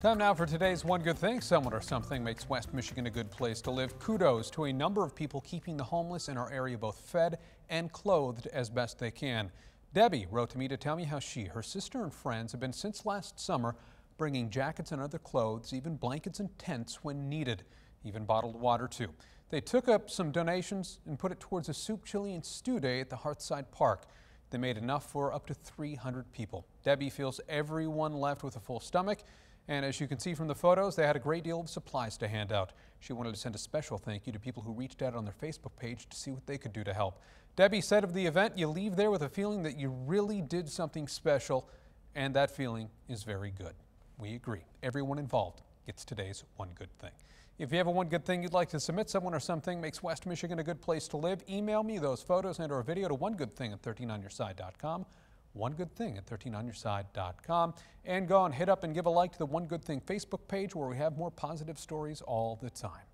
Time now for today's One Good Thing. Someone or something makes West Michigan a good place to live. Kudos to a number of people keeping the homeless in our area both fed and clothed as best they can. Debbie wrote to me to tell me how she, her sister, and friends have been since last summer bringing jackets and other clothes, even blankets and tents when needed, even bottled water too. They took up some donations and put it towards a soup, chili, and stew day at the Heartside Park. They made enough for up to 300 people. Debbie feels everyone left with a full stomach and as you can see from the photos, they had a great deal of supplies to hand out. She wanted to send a special thank you to people who reached out on their Facebook page to see what they could do to help. Debbie said of the event, you leave there with a feeling that you really did something special, and that feeling is very good. We agree. Everyone involved gets today's one good thing. If you have a one good thing you'd like to submit, someone or something makes West Michigan a good place to live, email me those photos and or video to onegoodthing at 13onyourside.com one Good Thing at 13onyourside.com. And go and hit up and give a like to the One Good Thing Facebook page where we have more positive stories all the time.